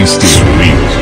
Tasty. Sweet.